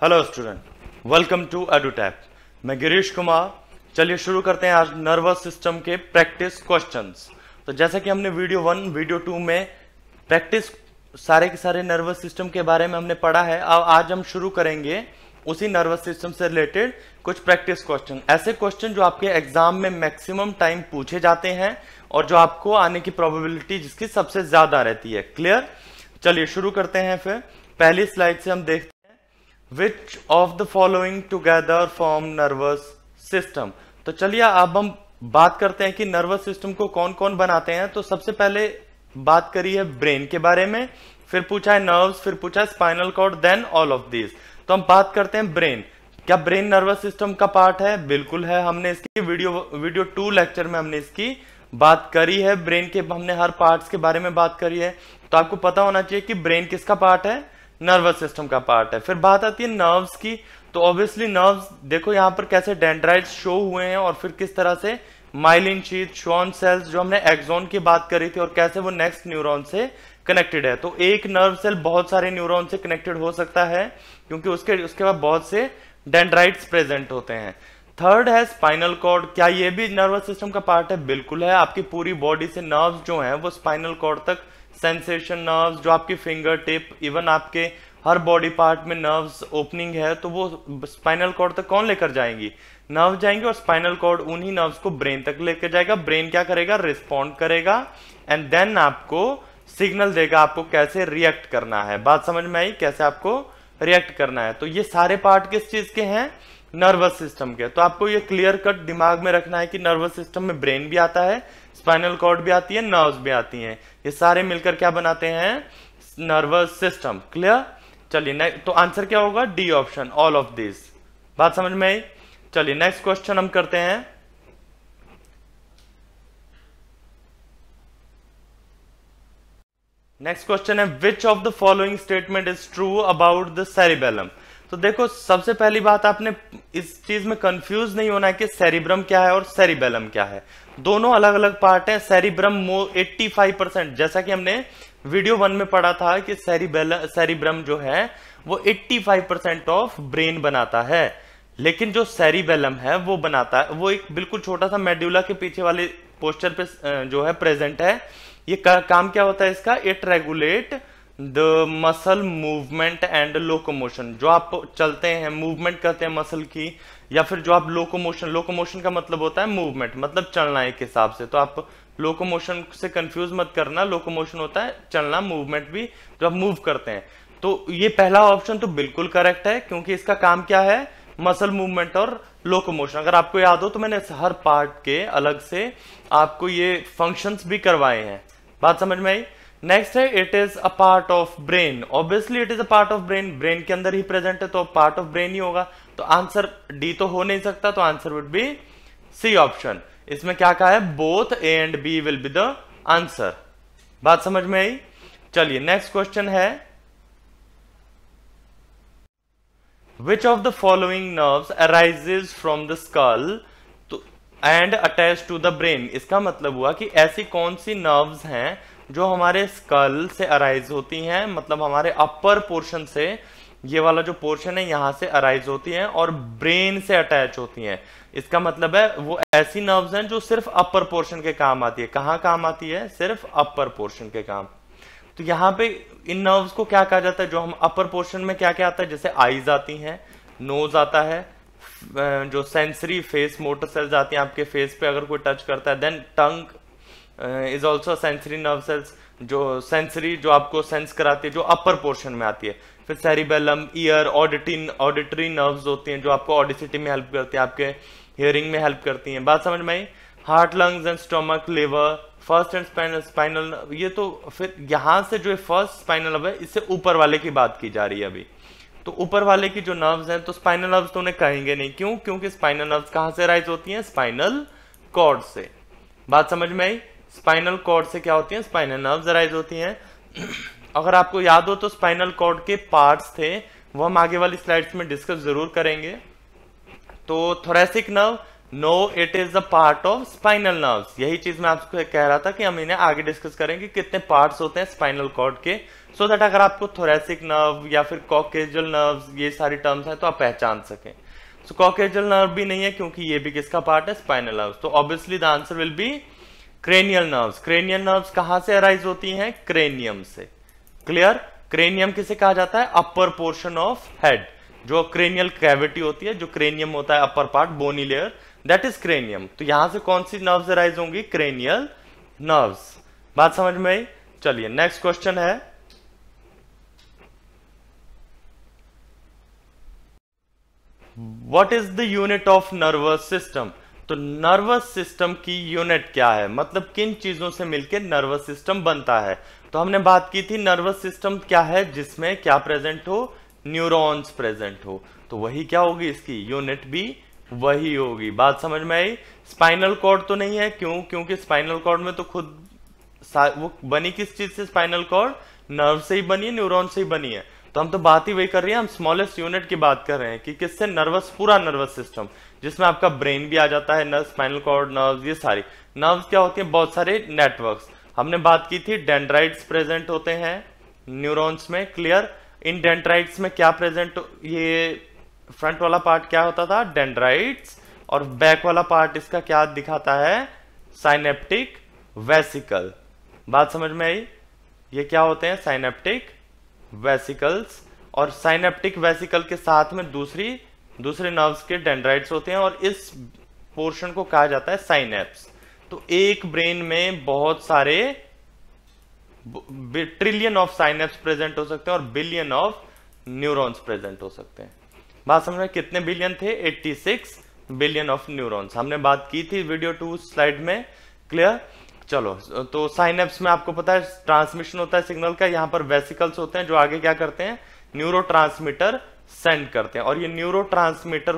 Hello student welcome to Edutap मैं गिरीश कुमार। चलिए शुरू करते हैं आज नर्वस सिस्टम के प्रैक्टिस क्वेश्चंस तो जैसा कि हमने वीडियो वन वीडियो टू में प्रैक्टिस सारे के सारे नर्वस सिस्टम के बारे में हमने पढ़ा है। अब आज हम शुरू करेंगे उसी नर्वस सिस्टम से रिलेटेड कुछ प्रैक्टिस क्वेश्चन ऐसे क्वेश्चन जो आपके एग्ज़ाम में मैक्सिमम टाइम पूछे जाते हैं और जो आपको आने की प्रोबेबिलिटी जिसकी सबसे ज़्यादा रहती है। क्लियर चलिए शुरू करते हैं फिर। पहली स्लाइड से हम देखते which of the following together form nervous system तो चलिए अब हम बात करते हैं कि नर्वस सिस्टम को कौन कौन बनाते हैं। तो सबसे पहले बात करी है ब्रेन के बारे में, फिर पूछा है नर्व्स फिर पूछा है spinal cord then all of this तो हम बात करते हैं ब्रेन क्या ब्रेन नर्वस सिस्टम का पार्ट है? बिल्कुल है। हमने इसकी वीडियो वीडियो टू लेक्चर में हमने इसकी बात करी है। ब्रेन के हमने हर पार्ट्स के बारे में बात करी है। तो आपको पता होना चाहिए कि ब्रेन किसका पार्ट है? नर्वस सिस्टम का पार्ट है। फिर बात आती है नर्व्स की तो ऑब्वियसली नर्व्स, देखो यहाँ पर कैसे डेंड्राइट्स शो हुए हैं और फिर किस तरह से माइलिन शीट शॉन सेल्स जो हमने एक्सोन की बात करी थी और कैसे वो नेक्स्ट न्यूरॉन से कनेक्टेड है। तो एक नर्व सेल बहुत सारे न्यूरॉन से कनेक्टेड हो सकता है, क्योंकि उसके उसके बाद बहुत से डेंड्राइट्स प्रेजेंट होते हैं। थर्ड है स्पाइनल कॉर्ड क्या ये भी नर्वस सिस्टम का पार्ट है? बिल्कुल है। आपकी पूरी बॉडी से नर्व्स जो हैं, वो स्पाइनल कॉर्ड तक सेंसेशन नर्व्स जो आपकी फिंगर टिप इवन आपके हर बॉडी पार्ट में नर्व्स ओपनिंग है तो वो स्पाइनल कॉर्ड तक कौन लेकर जाएँगी? नर्व जाएँगे और स्पाइनल कॉर्ड उन्हीं नर्व्स को ब्रेन तक लेकर जाएगा। ब्रेन क्या करेगा? रिस्पॉन्ड करेगा एंड देन आपको सिग्नल देगा आपको कैसे रिएक्ट करना है। बात समझ में आई? कैसे आपको रिएक्ट करना है? तो ये सारे पार्ट किस चीज़ के हैं? नर्वस सिस्टम के। तो आपको ये क्लियर कट दिमाग में रखना है कि नर्वस सिस्टम में ब्रेन भी आता है स्पाइनल कॉर्ड भी आती है, नर्व्स भी आती हैं। ये सारे मिलकर क्या बनाते हैं? Nervous system. क्लियर चलिए नेक्स्ट तो आंसर क्या होगा? D option all of this बात समझ में आई? चलिए नेक्स्ट क्वेश्चन हम करते हैं। नेक्स्ट क्वेश्चन है which of the following statement is true about the cerebellum तो देखो सबसे पहली बात आपने इस चीज़ में कंफ्यूज नहीं होना है कि सेरिब्रम क्या है और सेरिबेलम क्या है। दोनों अलग अलग पार्ट है सेरिब्रम मो 85 परसेंट जैसा कि हमने वीडियो वन में पढ़ा था कि सेरिबेल सेरिब्रम जो है वो 85 परसेंट ऑफ़ ब्रेन बनाता है। लेकिन जो सेरिबेलम है वो बनाता है वो एक बिल्कुल छोटा सा मेड्यूला के पीछे वाले पोस्टर पे जो है प्रेजेंट है। ये का, काम क्या होता है इसका? It regulate the muscle movement and locomotion जो आप चलते हैं मूवमेंट करते हैं मसल की, या फिर जो आप लोकोमोशन लोकोमोशन का मतलब होता है मूवमेंट मतलब चलना एक हिसाब से। तो आप लोकोमोशन से कंफ्यूज मत करना लोकोमोशन होता है चलना मूवमेंट भी जो आप मूव करते हैं। तो ये पहला ऑप्शन तो बिल्कुल करेक्ट है, क्योंकि इसका काम क्या है? मसल मूवमेंट और लोकोमोशन अगर आपको याद हो तो मैंने हर पार्ट के अलग से आपको ये फ़ंक्शंस भी करवाए हैं। बात समझ में आई? नेक्स्ट है it is a part of brain obviously it is a part of brain brain के अंदर ही प्रेजेंट है तो पार्ट ऑफ़ ब्रेन ही होगा। तो आंसर डी तो हो नहीं सकता तो answer would be C option इसमें क्या कहा है? Both A and B will be the answer बात समझ में आई? चलिए नेक्स्ट क्वेश्चन है। Which of the following nerves arises from the skull and attach to the brain इसका मतलब हुआ कि ऐसी कौन सी नर्व्स हैं जो हमारे स्कल से अराइज होती हैं मतलब हमारे अपर पोर्शन से, ये वाला जो पोर्शन है, यहाँ से अराइज होती हैं और ब्रेन से अटैच होती हैं। इसका मतलब है, वो ऐसी नर्व्स हैं जो सिर्फ़ अपर पोर्शन के काम आती है। कहाँ काम आती है? सिर्फ़ अपर पोर्शन के काम। तो यहाँ पे इन नर्व्स को क्या कहा जाता है? जो हम अपर पोर्शन में क्या क्या आता है? जैसे आईज आती हैं नोज़ आता है जो सेंसरी फेस मोटर सेल्स आती हैं आपके फेस पे, अगर कोई टच करता है then tongue is also sensory nerve cells जो सेंसरी जो आपको सेंस कराती है, जो अपर पोर्शन में आती है। फिर सेरिबेलम ईयर ऑडिटी ऑडिटरी नर्व्स होती हैं, जो आपको ऑडिसिटी में हेल्प करती है, आपके हियरिंग में हेल्प करती हैं। बात समझ में आई? Heart lungs and stomach liver first and spinal spinal ये तो फिर यहाँ से जो फ़र्स्ट स्पाइनल है, इससे ऊपर वाले की बात की जा रही है अभी। तो ऊपर वाले की जो नर्व्स हैं तो स्पाइनल नर्व्स तो उन्हें कहेंगे नहीं। क्यों? क्योंकि स्पाइनल नर्व्स कहाँ से राइज होती हैं? स्पाइनल कॉर्ड से। बात समझ में आई? स्पाइनल कॉर्ड से क्या होती है? स्पाइनल नर्व राइज होती हैं। अगर आपको याद हो तो स्पाइनल कॉर्ड के पार्ट्स थे, वो हम आगे वाली स्लाइड्स में डिस्कस ज़रूर करेंगे। तो thoracic nerve, no, it is a part of spinal nerves. यही चीज़ मैं आपको कह रहा था कि हम इन्हें आगे डिस्कस करेंगे, कितने पार्ट्स होते हैं स्पाइनल कॉर्ड के। सो so दैट अगर आपको थोरेसिक नर्व या फिर कॉकेजल नर्व ये सारी टर्म्स हैं तो आप पहचान सकें। सो कॉकेजल नर्व भी नहीं है, क्योंकि ये भी किसका पार्ट है? स्पाइनल नर्व तो obviously the answer will be cranial nerves cranial nerves कहाँ से अराइज होती हैं? क्रेनियम से. क्लियर क्रेनियम किसे कहा जाता है? अपर पोर्शन ऑफ़ हेड जो क्रेनियल कैविटी होती है, जो क्रेनियम होता है upper part bony layer that is cranium तो यहाँ से कौन सी नर्व्स अराइज होंगी? क्रेनियल नर्व्स बात समझ में आई? चलिए नेक्स्ट क्वेश्चन है। What is the unit of nervous system तो नर्वस सिस्टम की यूनिट क्या है? मतलब किन चीज़ों से मिलकर नर्वस सिस्टम बनता है? तो हमने बात की थी नर्वस सिस्टम क्या है, जिसमें क्या प्रेजेंट हो? न्यूरॉन्स प्रेजेंट हो। तो वही क्या होगी? इसकी यूनिट भी वही होगी। बात समझ में आई? स्पाइनल कॉर्ड तो नहीं है। क्यों? क्योंकि स्पाइनल कॉर्ड में तो खुद वो बनी किस चीज़ से? स्पाइनल कॉर्ड नर्व से ही बनी है न्यूरॉन से ही बनी है। तो हम तो बात ही वही कर रहे हैं, हम स्मॉलेस्ट यूनिट की बात कर रहे हैं कि किससे नर्वस पूरा नर्वस सिस्टम जिसमें आपका ब्रेन भी आ जाता है नर्व स्पाइनल कॉर्ड नर्व ये सारी। नर्व क्या होती है? बहुत सारे नेटवर्क्स हमने बात की थी डेंड्राइट्स प्रेजेंट होते हैं न्यूरॉन्स में क्लियर इन डेंड्राइट्स में क्या प्रेजेंट ये फ्रंट वाला पार्ट क्या होता था? डेंड्राइट्स और बैक वाला पार्ट इसका क्या दिखाता है? साइनेप्टिक वेसिकल बात समझ में आई? ये क्या होते हैं? साइनेप्टिक वेसिकल्स और साइनेप्टिक वेसिकल के साथ में दूसरी, दूसरे नर्व्स के डेंड्राइट्स होते हैं और इस पोर्शन को कहा जाता है साइनेप्स तो एक ब्रेन में बहुत सारे ट्रिलियन ऑफ़ साइनेप्स प्रेजेंट हो सकते हैं और बिलियन ऑफ़ न्यूरॉन्स प्रेजेंट हो सकते हैं। बात समझ में कितने बिलियन थे? 86 बिलियन ऑफ़ न्यूरॉन्स हमने बात की थी वीडियो टू स्लाइड में। क्लियर चलो तो साइनेप्स में आपको पता है ट्रांसमिशन होता है सिग्नल का, यहाँ पर वेसिकल्स होते हैं जो आगे क्या करते हैं? न्यूरो सेंड करते हैं। और ये न्यूरो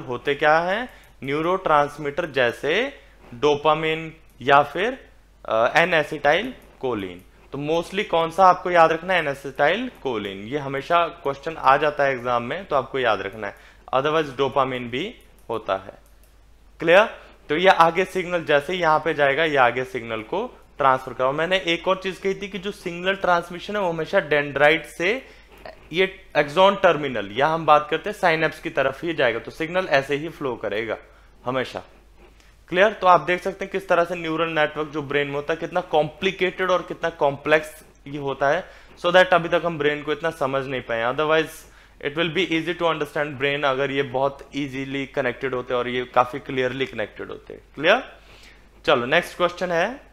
होते क्या है? न्यूरो जैसे डोपामिन या फिर एन एसिटाइल कोलिन तो मोस्टली कौन सा आपको याद रखना है? एनेसिटाइल कोलिन ये हमेशा क्वेश्चन आ जाता है एग्ज़ाम में तो आपको याद रखना है। अदरवाइज़ डोपामिन भी होता है। क्लियर तो ये आगे सिग्नल जैसे यहाँ पे जाएगा, ये आगे सिग्नल को ट्रांसफ़र कराओ मैंने एक और चीज़ कही थी कि जो सिग्नल ट्रांसमिशन है, वो हमेशा डेंड्राइट से, ये एक्सॉन टर्मिनल, या हम बात करते हैं साइनेप्स की तरफ़ ही जाएगा तो सिग्नल ऐसे ही फ्लो करेगा, हमेशा। क्लियर? तो आप देख सकते हैं किस तरह से न्यूरल नेटवर्क जो ब्रेन में होता है, कितना कॉम्प्लिकेटेड और कितना कॉम्प्लेक्स ये होता है सो so दैट अभी तक हम ब्रेन को इतना समझ नहीं पाए otherwise it will be easy to understand brain अगर ये बहुत इजीली कनेक्टेड होते और ये काफ़ी क्लियरली कनेक्टेड होते। क्लियर चलो नेक्स्ट क्वेश्चन है।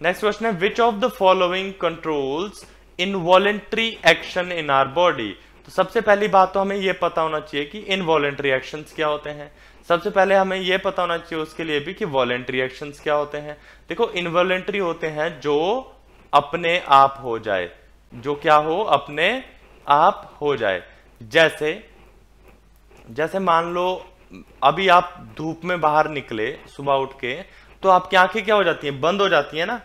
नेक्स्ट क्वेश्चन है which of the following controls involuntary action in our body तो सबसे पहली बात तो हमें यह पता होना चाहिए कि इनवॉलेंट्री एक्शन क्या होते हैं। सबसे पहले हमें यह पता होना चाहिए उसके लिए भी कि वॉलेंट्री एक्शन क्या होते हैं। देखो इनवॉलेंट्री होते हैं जो अपने आप हो जाए। जो क्या हो, अपने आप हो जाए। जैसे जैसे मान लो, अभी आप धूप में बाहर निकले, सुबह उठ के तो आपकी आँखें क्या हो जाती हैं? बंद हो जाती है ना?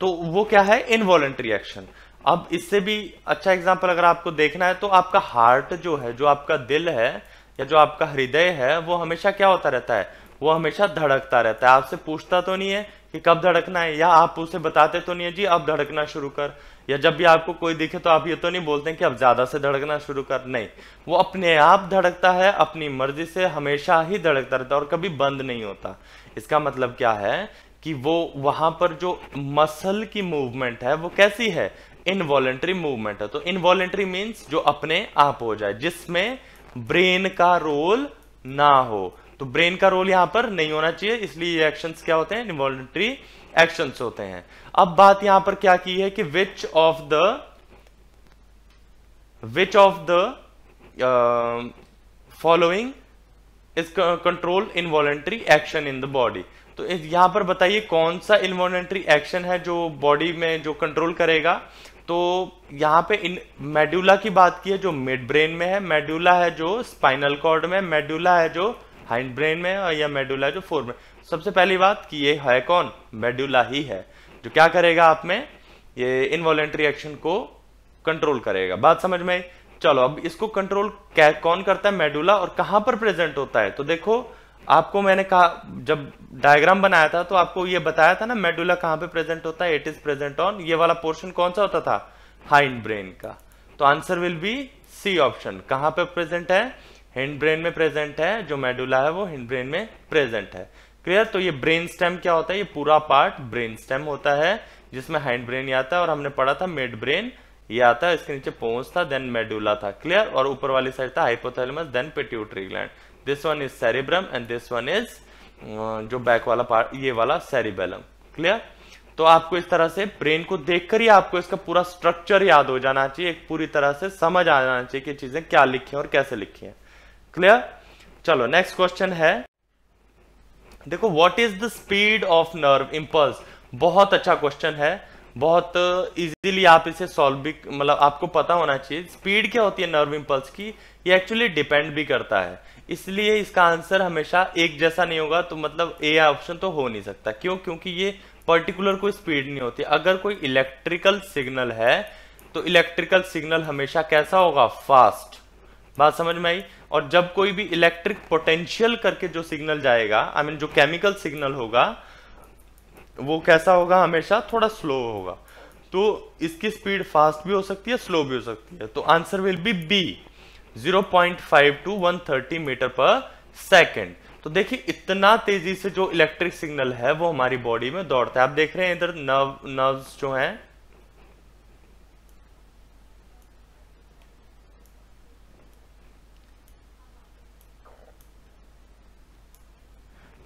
तो वो क्या है? इनवॉलेंट्री एक्शन अब इससे भी अच्छा एग्ज़ाम्पल अगर आपको देखना है तो आपका हार्ट जो है, जो आपका दिल है, या जो आपका हृदय है, वो हमेशा क्या होता रहता है? वो हमेशा धड़कता रहता है। आपसे पूछता तो नहीं है कि कब धड़कना है? या आप उसे बताते तो नहीं है, जी, अब धड़कना शुरू कर। या जब भी आपको कोई दिखे तो आप ये तो नहीं बोलते कि अब ज़्यादा से धड़कना शुरू कर। नहीं, वो अपने आप धड़कता है, अपनी मर्ज़ी से हमेशा ही धड़कता रहता है और कभी बंद नहीं होता। इसका मतलब क्या है कि वो वहाँ पर जो मसल की मूवमेंट है, वो कैसी है? इनवॉलेंट्री मूवमेंट है। तो इनवॉलेंट्री मीन्स जो अपने आप हो जाए, जिसमें ब्रेन का रोल ना हो। तो ब्रेन का रोल यहाँ पर नहीं होना चाहिए, इसलिए ये एक्शंस क्या होते हैं? इनवॉलेंट्री एक्शंस होते हैं। अब बात यहाँ पर क्या की है कि which of the which of the following is control involuntary action in the body तो यहाँ पर बताइए कौन सा इनवॉलेंट्री एक्शन है जो बॉडी में जो कंट्रोल करेगा? तो यहाँ पे इन मेड्यूला की बात की है जो मिड ब्रेन में है मेड्यूला है जो स्पाइनल कॉर्ड में मेड्यूला है जो हाइंड ब्रेन में और या मेड्यूला है जो फोर में। सबसे पहली बात कि ये है कौन? मेड्यूला ही है। जो क्या करेगा आप में? ये इनवॉलेंट्री एक्शन को कंट्रोल करेगा। बात समझ में चलो, अब इसको कंट्रोल कौन करता है? मेडुला और कहाँ पर प्रेजेंट होता है? तो देखो, आपको मैंने कहा, जब डायग्राम बनाया था तो आपको ये बताया था ना, मेडुला कहाँ पे प्रेजेंट होता है? इट इज़ प्रेजेंट ऑन ये वाला पोर्शन कौन सा होता था? हाइंड ब्रेन का। तो answer will be C option कहाँ पे प्रेजेंट है? हिंड ब्रेन में प्रेजेंट है, जो मेडुला है, वो हिंड ब्रेन में प्रेजेंट है। क्लियर तो ये ब्रेन स्टेम क्या होता है? ये पूरा पार्ट ब्रेन स्टेम होता है, जिसमें हाइंड ब्रेन ये आता है, और हमने पढ़ा था मिड ब्रेन ये आता है, इसके नीचे पोन्स था देन मेडुला था। क्लियर और ऊपर वाली साइड था hypothalamus then pituitary gland this one is cerebrum and this one is जो बैक वाला पार्ट ये वाला सेरिबेलम क्लियर तो आपको इस तरह से ब्रेन को देखकर ही आपको इसका पूरा स्ट्रक्चर याद हो जाना चाहिए, एक पूरी तरह से समझ आ जाना चाहिए कि चीज़ें क्या लिखी हैं और कैसे लिखी हैं। क्लियर चलो नेक्स्ट क्वेश्चन है। देखो what is the speed of nerve impulse बहुत अच्छा क्वेश्चन है। बहुत इजीली आप इसे सॉल्व भी मतलब आपको पता होना चाहिए स्पीड क्या होती है नर्व इंपल्स की? ये एक्चुअली डिपेंड भी करता है। इसलिए इसका आंसर हमेशा एक जैसा नहीं होगा तो मतलब ए ऑप्शन तो हो नहीं सकता। क्यों? क्योंकि ये पर्टिकुलर कोई स्पीड नहीं होती। अगर कोई इलेक्ट्रिकल सिग्नल है तो इलेक्ट्रिकल सिग्नल हमेशा कैसा होगा? फास्ट बात समझ में आई? और जब कोई भी इलेक्ट्रिक पोटेंशियल करके जो सिग्नल जाएगा आई I मीन mean, जो केमिकल सिग्नल होगा वो कैसा होगा? हमेशा थोड़ा स्लो होगा। तो इसकी स्पीड फास्ट भी हो सकती है स्लो भी हो सकती है। तो answer will be B 0.5 to 130 metre per second तो देखिए इतना तेज़ी से जो इलेक्ट्रिक सिग्नल है वो हमारी बॉडी में दौड़ता है। आप देख रहे हैं इधर नर्व नर्व्स जो हैं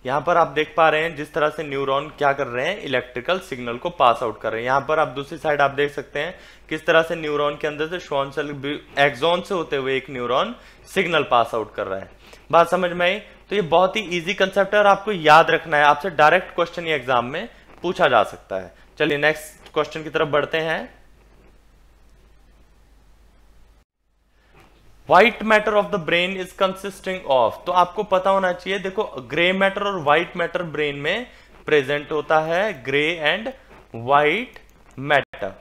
यहाँ पर आप देख पा रहे हैं जिस तरह से न्यूरॉन क्या कर रहे हैं इलेक्ट्रिकल सिग्नल को पास आउट कर रहे हैं। यहाँ पर आप दूसरी साइड आप देख सकते हैं किस तरह से न्यूरॉन के अंदर से श्वान सेल एक्सॉन से होते हुए एक न्यूरॉन सिग्नल पास आउट कर रहा है। बात समझ में आई? तो ये बहुत ही ईजी कंसेप्ट है और आपको याद रखना है। आपसे डायरेक्ट क्वेश्चन एग्ज़ाम में पूछा जा सकता है। चलिए नेक्स्ट क्वेश्चन की तरफ़ बढ़ते हैं। White matter of the brain is consisting of तो आपको पता होना चाहिए, देखो ग्रे मैटर और व्हाइट मैटर ब्रेन में प्रेजेंट होता है ग्रे एंड व्हाइट मैटर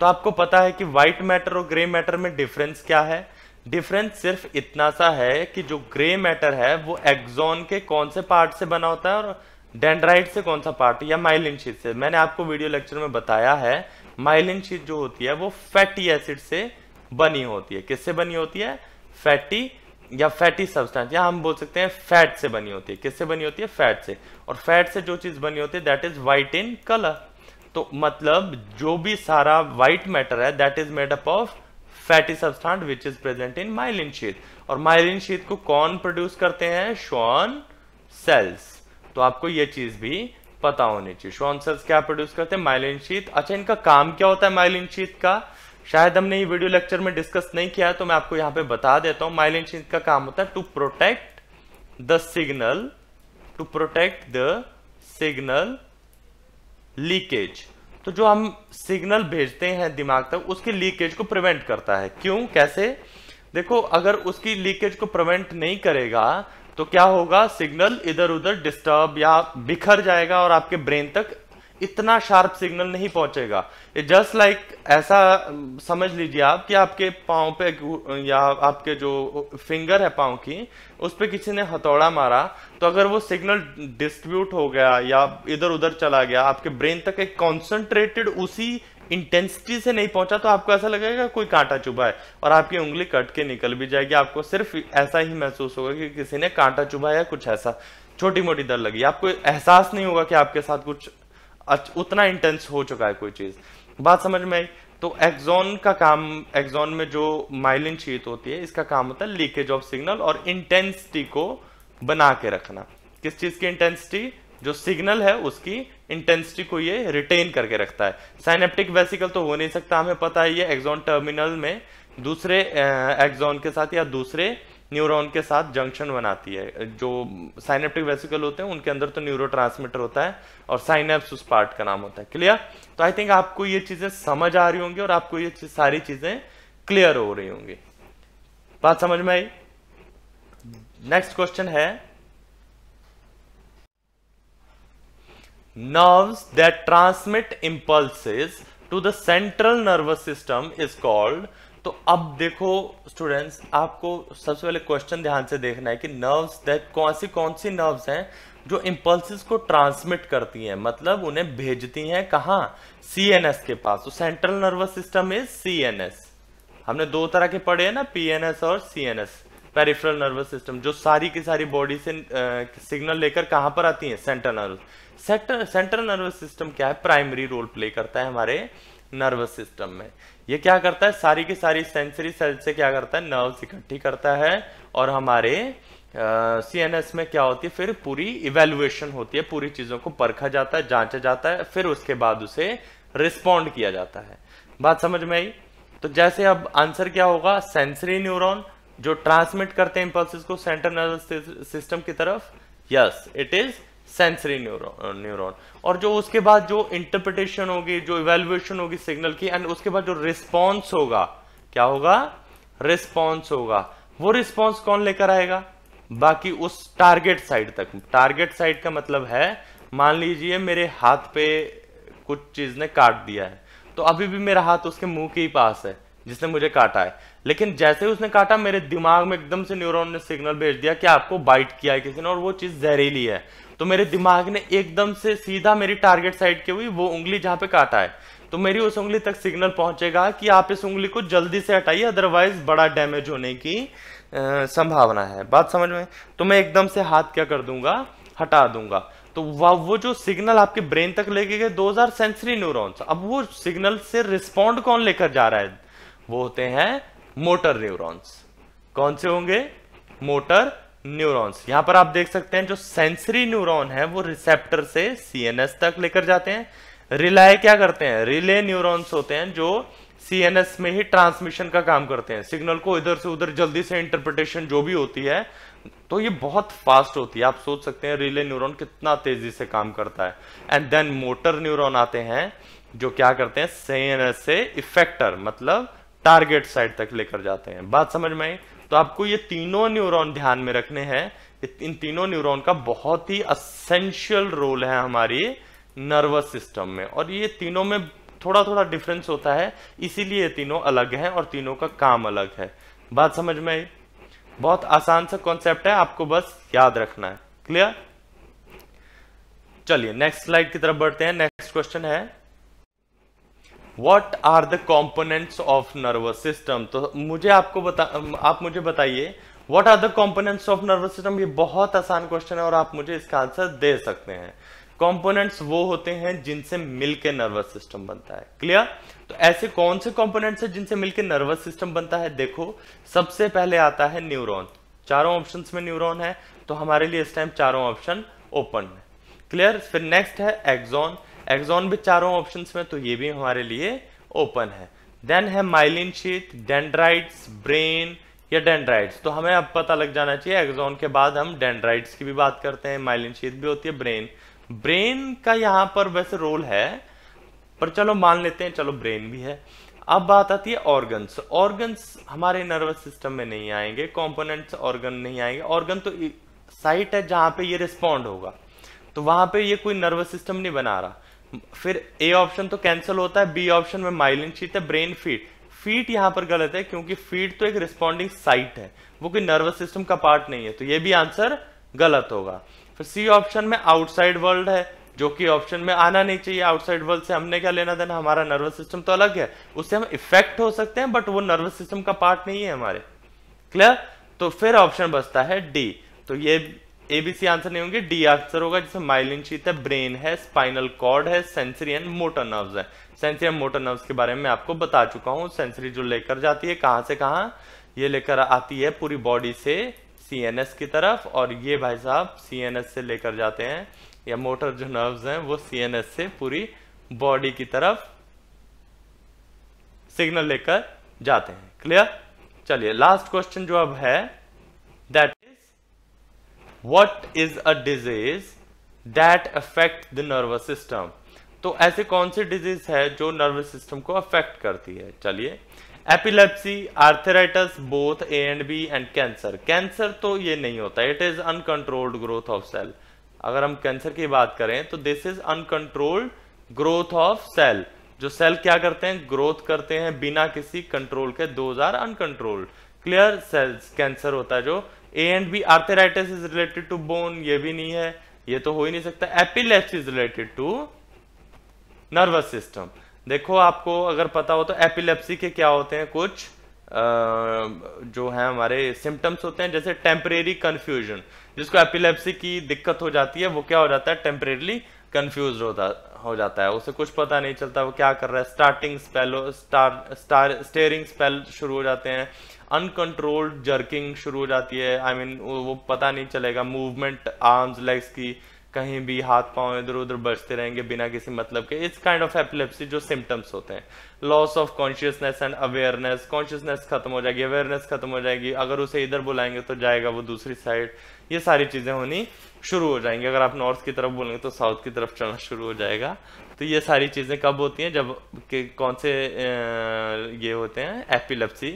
तो आपको पता है कि व्हाइट मैटर और ग्रे मैटर में डिफरेंस क्या है? डिफरेंस सिर्फ़ इतना सा है कि जो ग्रे मैटर है, वो एक्सॉन के कौन से पार्ट से बना होता है और डेंड्राइट से कौन सा पार्ट या माइलिन शीट से। मैंने आपको वीडियो लेक्चर में बताया है माइलिन शीट जो होती है, वो फैटी एसिड से बनी होती है। किससे बनी होती है? फैटी या फैटी सब्सटेंस। या हम बोल सकते हैं फैट से बनी होती है। किससे बनी होती है? फैट से। और फैट से जो चीज़ बनी होती है that is white in colour तो मतलब जो भी सारा व्हाइट मैटर है that is made up of fatty substance which is present in myelin sheath और माइलिन शीट को कौन प्रोड्यूस करते हैं? श्वान सेल्स तो आपको ये चीज़ भी पता होनी चाहिए। श्वान सेल्स क्या प्रोड्यूस करते हैं? माइलिन शीत अच्छा इनका काम क्या होता है माइलिन शीत का? शायद हमने ये वीडियो लेक्चर में डिस्कस नहीं किया तो मैं आपको यहाँ पे बता देता हूँ। माइलिन शीट का काम होता है to protect the signal, to protect the signal leakage. तो जो हम सिग्नल भेजते हैं दिमाग तक, उसकी लीकेज को प्रिवेंट करता है। क्यों? कैसे? देखो, अगर उसकी लीकेज को प्रिवेंट नहीं करेगा तो क्या होगा? सिग्नल इधर उधर डिस्टर्ब या बिखर जाएगा और आपके ब्रेन तक इतना शार्प सिग्नल नहीं पहुंचेगा। जस्ट लाइक ऐसा समझ लीजिए आप कि आपके पाँव पे या आपके जो फिंगर है पाँव की, उस पर किसी ने हथौड़ा मारा तो अगर वो सिग्नल डिस्ट्रीब्यूट हो गया या इधर उधर चला गया, आपके ब्रेन तक एक कॉन्सेंट्रेटेड उसी इंटेंसिटी से नहीं पहुँचा तो आपको ऐसा लगेगा कोई कांटा चुभा है। और आपकी उंगली कट के निकल भी जाएगी। आपको सिर्फ़ ऐसा ही महसूस होगा कि किसी ने कांटा चुभाया कुछ ऐसा। छोटी मोटी दर लगी। आपको एहसास नहीं होगा कि आपके साथ कुछ उतना इंटेंस हो चुका है कोई चीज़। बात समझ में आई? तो एक्सॉन का काम एक्सॉन में जो माइलिन शीत होती है, इसका काम होता है लीकेज ऑफ़ सिग्नल और इंटेंसिटी को बना के रखना। किस चीज़ की इंटेंसिटी जो सिग्नल है, उसकी इंटेंसिटी को ये रिटेन करके रखता है। साइनेप्टिक वेसिकल तो हो नहीं सकता, हमें पता है ये एक्सॉन टर्मिनल में दूसरे एक्सॉन के साथ या दूसरे न्यूरॉन के साथ जंक्शन बनाती है। जो साइनेप्टिक वेसिकल होते हैं उनके अंदर तो न्यूरो होता है और साइनेप्स उस पार्ट का नाम होता है। क्लियर तो आई थिंक आपको ये चीज़ें समझ आ रही होंगी और आपको ये चीज़, सारी चीज़ें क्लियर हो रही होंगी। बात समझ में आई? नेक्स्ट क्वेश्चन है। Nerves that transmit impulses to the central nervous system is called तो अब देखो स्टूडेंट्स आपको सबसे पहले क्वेश्चन ध्यान से देखना है कि नर्व्स दैट कौन सी कौन सी नर्व्स हैं जो इंपल्सिस को ट्रांसमिट करती हैं मतलब उन्हें भेजती हैं कहाँ? सीएनएस के पास। तो central nervous system is CNS हमने दो तरह के पढ़े हैं ना पीएनएस और सीएनएस पेरिफेरल नर्वस सिस्टम जो सारी की सारी बॉडी से सिग्नल लेकर कहाँ पर आती है? Central nervous central nervous system क्या है? प्राइमरी रोल प्ले करता है हमारे नर्वस सिस्टम में। ये क्या करता है? सारी की सारी सेंसरी सेल से क्या करता है? नर्व्स इकट्ठी करता है और हमारे सीएनएस में क्या होती है? फिर पूरी इवेल्युएशन होती है, पूरी चीज़ों को परखा जाता है, जांचा जाता है, फिर उसके बाद उसे रिस्पॉन्ड किया जाता है। बात समझ में आई? तो जैसे अब आंसर क्या होगा? सेंसरी न्यूरॉन जो ट्रांसमिट करते हैं इंपल्सिस को सेंट्रल नर्वस सिस्टम की तरफ़? Yes it is sensory neuron और जो उसके बाद जो इंटरप्रिटेशन होगी, जो इवेल्युएशन होगी सिग्नल की एंड उसके बाद जो रिस्पॉन्स होगा, क्या होगा? रिस्पॉन्स होगा। वो रिस्पॉन्स कौन लेकर आएगा? बाकी उस टारगेट साइड तक। टारगेट साइड का मतलब है, मान लीजिए मेरे हाथ पे कुछ चीज़ ने काट दिया है। तो अभी भी मेरा हाथ उसके मुँह के ही पास है। जिसने मुझे काटा है। लेकिन जैसे उसने काटा, मेरे दिमाग में एकदम से न्यूरॉन ने सिग्नल भेज दिया कि आपको बाइट किया है किसी ने और वो चीज़ जहरीली है। तो मेरे दिमाग ने एकदम से सीधा मेरी टारगेट साइड की हुई, वो उंगली जहाँ पे काटा है। तो मेरी उस उंगली तक सिग्नल पहुंचेगा कि आप इस उंगली को जल्दी से हटाइए अदरवाइज़ बड़ा डैमेज होने की संभावना है। बात समझ में? तो मैं एकदम से हाथ क्या कर दूँगा? हटा दूँगा। तो वह, वो जो सिग्नल आपके ब्रेन तक लेके गए दो हज़ार सेंसरी न्यूरॉन्स अब वो सिग्नल से रिस्पॉन्ड कौन लेकर जा रहा है? वो होते हैं मोटर न्यूरॉन्स। कौन से होंगे? Motor neurons. यहाँ पर आप देख सकते हैं जो सेंसरी न्यूरॉन है, वो रिसेप्टर से सीएनएस तक लेकर जाते हैं। रिलाय क्या करते हैं? रिले न्यूरॉन्स होते हैं जो सीएनएस में ही ट्रांसमिशन का काम करते हैं। सिग्नल को इधर से उधर जल्दी से इंटरप्रिटेशन जो भी होती है तो ये बहुत फास्ट होती है। आप सोच सकते हैं रिले न्यूरॉन कितना तेज़ी से काम करता है। एंड देन मोटर न्यूरॉन आते हैं जो क्या करते हैं? सीएनएस से इफेक्टर मतलब टारगेट साइड तक लेकर जाते हैं। बात समझ में आई? तो आपको ये तीनों न्यूरॉन ध्यान में रखने हैं। इन तीनों न्यूरॉन का बहुत ही असेंशियल रोल है हमारी नर्वस सिस्टम में। और ये तीनों में थोड़ा थोड़ा डिफरेंस होता है, इसीलिए ये तीनों अलग हैं और तीनों का काम अलग है। बात समझ में आई? बहुत आसान सा कॉन्सेप्ट है, आपको बस याद रखना है। क्लियर चलिए नेक्स्ट स्लाइड की तरफ़ बढ़ते हैं। नेक्स्ट क्वेश्चन है what are the components of nervous system तो मुझे आपको बता, आप मुझे बताइए what are the components of nervous system ये बहुत आसान क्वेश्चन है और आप मुझे इसका आंसर दे सकते हैं। कंपोनेंट्स वो होते हैं जिनसे मिलकर नर्वस सिस्टम बनता है। क्लियर तो ऐसे कौन से कंपोनेंट्स हैं जिनसे मिलकर नर्वस सिस्टम बनता है? देखो, सबसे पहले आता है न्यूरॉन चारों ऑप्शन में न्यूरॉन है तो हमारे लिए इस टाइम चारों ऑप्शन ओपन है। क्लियर फिर नेक्स्ट है एक्सॉन एक्सॉन भी चारों ऑप्शन में तो ये भी हमारे लिए ओपन है। देन है माइलिन शीट डेंड्राइट्स ब्रेन या डेंड्राइट्स तो हमें अब पता लग जाना चाहिए एक्सॉन के बाद हम डेंड्राइट्स की भी बात करते हैं माइलिन शीट भी होती है ब्रेन ब्रेन का यहाँ पर वैसे रोल है, पर चलो मान लेते हैं, चलो ब्रेन भी है। अब बात आती है ऑर्गन्स ऑर्गन्स हमारे नर्वस सिस्टम में नहीं आएँगे कंपोनेंट्स ऑर्गन नहीं आएँगे। ऑर्गन तो साइट है जहाँ पे ये रिस्पॉन्ड होगा। तो वहाँ पे ये कोई नर्वस सिस्टम नहीं बना रहा। फिर ए ऑप्शन तो कैंसिल होता है बी ऑप्शन में माइलिन शीट है ब्रेन फीट फीट यहाँ पर गलत है, क्योंकि फीट तो एक रिस्पॉन्डिंग साइट है. वो कोई नर्वस सिस्टम का पार्ट नहीं है तो ये भी आंसर गलत होगा. फिर सी ऑप्शन में आउटसाइड वर्ल्ड है, जो कि ऑप्शन में आना नहीं चाहिए. आउटसाइड वर्ल्ड से हमने क्या लेना देना? हमारा नर्वस सिस्टम तो अलग है. उससे हम इफ़ेक्ट हो सकते हैं बट वो नर्वस सिस्टम का पार्ट नहीं है हमारे. क्लियर तो फिर ऑप्शन बचता है डी तो ये एबीसी आंसर नहीं होंगे, डी आंसर होगा, जिसमें माइलिन शीत है ब्रेन है स्पाइनल कॉर्ड है सेंसरी एंड मोटर नर्व्स है। सेंसरी एंड मोटर नर्व्स के बारे में आपको बता चुका हूँ। सेंसरी जो लेकर जाती है, कहाँ से कहाँ, ये लेकर आती है पूरी बॉडी से सीएनएस की तरफ़, और ये भाई साहब सीएनएस से लेकर जाते हैं, या मोटर जो नर्व्स हैं, वो सीएनएस से पूरी बॉडी की तरफ़ सिग्नल लेकर जाते हैं। क्लियर चलिए लास्ट क्वेश्चन जो अब है that what is a disease that affect the nervous system तो ऐसे कौन सी डिज़ीज़ है जो नर्वस सिस्टम को अफेक्ट करती है? चलिए epilepsy arthritis both A and B and cancer cancer तो ये नहीं होता it is uncontrolled growth of cell अगर हम कैंसर की बात करें तो this is uncontrolled growth of cell जो सेल क्या करते हैं? ग्रोथ करते हैं बिना किसी कंट्रोल के दो or uncontrolled clear cells cancer होता है जो A and B arthritis is related to bone ये भी नहीं है, ये तो हो ही नहीं सकता। Epilepsy is related to nervous system देखो आपको अगर पता हो तो एपिलेप्सी के क्या होते हैं? कुछ जो है हमारे सिम्टम्स होते हैं, जैसे टेम्परेरी कंफ्यूजन जिसको एपिलेप्सी की दिक्कत हो जाती है, वो क्या हो जाता है? टेम्परेरली कंफ्यूज होता, हो जाता है। उसे कुछ पता नहीं चलता, वो क्या कर रहा है? Starting स्पेलो star star staring spell शुरू हो जाते हैं। अनकंट्रोल्ड जर्किंग शुरू हो जाती है। आई I मीन mean, वो पता नहीं चलेगा। मूवमेंट आर्म्स लेग्स की कहीं भी हाथ पाँव इधर उधर बचते रहेंगे बिना किसी मतलब के। इस काइंड ऑफ़ एपिलेप्सी जो सिम्टम्स होते हैं। Loss of consciousness and awareness consciousness खत्म हो जाएगी अवेयरनेस खत्म हो जाएगी। अगर उसे इधर बुलाएँगे तो जाएगा वो दूसरी साइड ये सारी चीज़ें होनी शुरू हो जाएँगी। अगर आप नॉर्थ की तरफ़ बोलेंगे तो साउथ की तरफ़ चलना शुरू हो जाएगा। तो ये सारी चीज़ें कब होती हैं? जब के कौन से ये होते हैं? एपिलेप्सी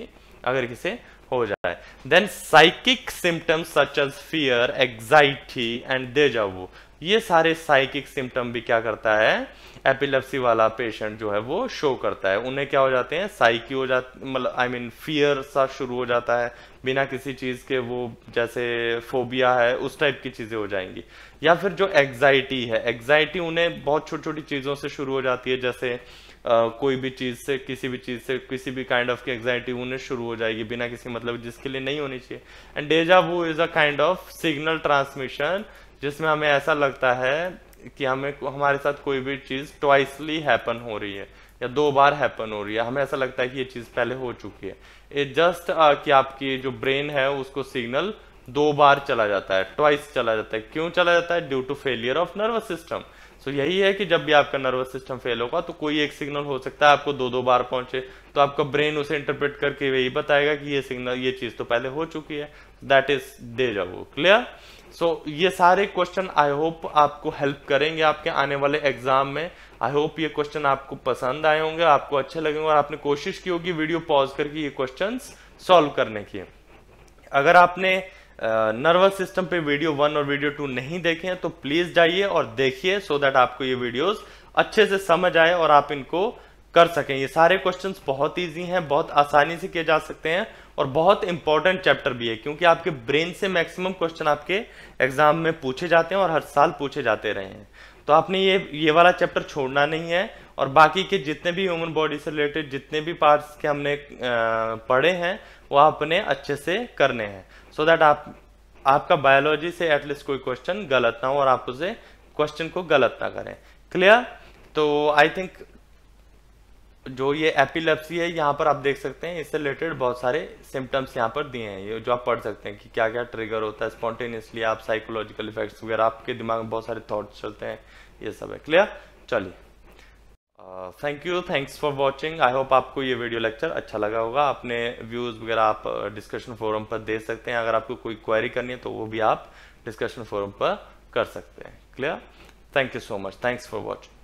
अगर किसे हो जाए। Then psychic symptoms such as fear anxiety and deja vu ये सारे साइकिक सिम्टम भी क्या करता है? एपिलेप्सी वाला पेशेंट जो है वो शो करता है। उन्हें क्या हो जाते हैं? साइकी हो जाती मतलब आई मीन फियर सा शुरू हो जाता है। बिना किसी चीज़ के वो जैसे फोबिया है, उस टाइप की चीज़ें हो जाएँगी। या फिर जो एग्जाइटी है एग्जाइटी उन्हें बहुत छोटी छोटी चीज़ों से शुरू हो जाती है। जैसे कोई भी चीज़ से किसी भी चीज़ से किसी भी काइंड ऑफ़ की एग्जाइटी उन्हें शुरू हो जाएगी बिना किसी मतलब जिसके लिए नहीं होनी चाहिए। And deja vu is a kind of signal transmission जिसमें हमें ऐसा लगता है कि हमें हमारे साथ कोई भी चीज़ ट्वाइसली हैपन हो रही है या दो बार हैपन हो रही है। हमें ऐसा लगता है कि ये चीज़ पहले हो चुकी है। इट जस्ट uh, कि आपकी जो ब्रेन है उसको सिग्नल दो बार चला जाता है ट्वाइस चला जाता है। क्यों चला जाता है? Due to failure of nervous system so so, यही है कि जब भी आपका नर्वस सिस्टम फेल होगा तो कोई एक सिग्नल हो सकता है आपको दो दो बार पहुँचे। तो आपका ब्रेन उसे इंटरप्रेट करके यही बताएगा कि ये सिग्नल ये चीज़ तो पहले हो चुकी है। दैट इज़ दे जाओ क्लियर सो ये सारे क्वेश्चन आई होप आपको हेल्प करेंगे आपके आने वाले एग्ज़ाम में। आई होप ये क्वेश्चन आपको पसंद आए होंगे आपको अच्छे लगेंगे और आपने कोशिश की होगी वीडियो पॉज करके ये क्वेश्चन सॉल्व करने की। अगर आपने नर्वस सिस्टम पे वीडियो वन और वीडियो टू नहीं देखे हैं तो प्लीज़ जाइए और देखिए सो दैट आपको ये वीडियोस अच्छे से समझ आए और आप इनको कर सकें। ये सारे क्वेश्चंस बहुत इजी हैं, बहुत आसानी से किए जा सकते हैं और बहुत इंपॉर्टेंट चैप्टर भी है, क्योंकि आपके ब्रेन से मैक्सिमम क्वेश्चन आपके एग्ज़ाम में पूछे जाते हैं और हर साल पूछे जाते रहे हैं। तो आपने ये ये वाला चैप्टर छोड़ना नहीं है और बाकी के जितने भी ह्यूमन बॉडी से रिलेटेड जितने भी पार्ट्स के हमने पढ़े हैं वो आपने अच्छे से करने हैं। सो so दैट आप, आपका बायोलॉजी से एटलीस्ट कोई क्वेश्चन गलत ना हो और आप उसे क्वेश्चन को गलत ना करें। क्लियर तो आई थिंक जो ये एपिलेप्सी है, यहाँ पर आप देख सकते हैं, इससे रिलेटेड बहुत सारे सिम्टम्स यहाँ पर दिए हैं। ये जो आप पढ़ सकते हैं कि क्या क्या ट्रिगर होता है स्पॉन्टेनियसली आप साइकोलॉजिकल इफेक्ट्स वगैरह, आपके दिमाग में बहुत सारे थॉट्स चलते हैं, ये सब है। क्लियर चलिए। Thank you thanks for watching I hope आपको ये वीडियो लेक्चर अच्छा लगा होगा. अपने व्यूज़ वगैरह आप डिस्कशन uh, फोरम पर दे सकते हैं. अगर आपको कोई क्वेरी करनी है तो वो भी आप डिस्कशन फोरम पर कर सकते हैं. Clear thank you so much thanks for watching